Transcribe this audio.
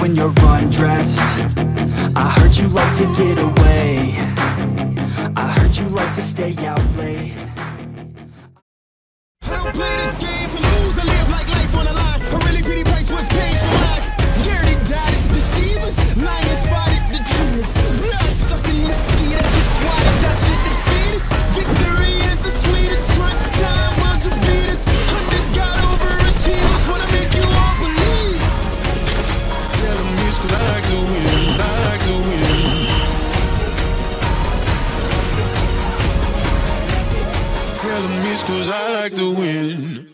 when you're undressed. I heard you like to get away. I heard you like to stay out late. I don't play this game. cause I like to win.